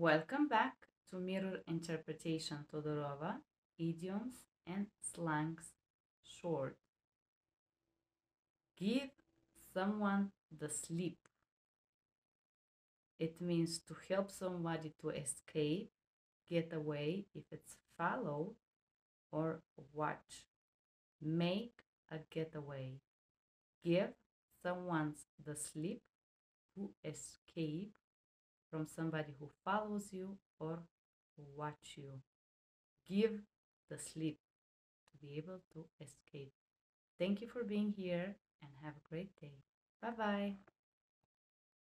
Welcome back to Mirror Interpretation Todorova Idioms and Slangs Short. Give someone the slip. It means to help somebody to escape, get away if it's follow or watch. Make a getaway. Give someone the slip to escape from somebody who follows you or watch you. Give the slip to be able to escape. Thank you for being here and have a great day. Bye bye.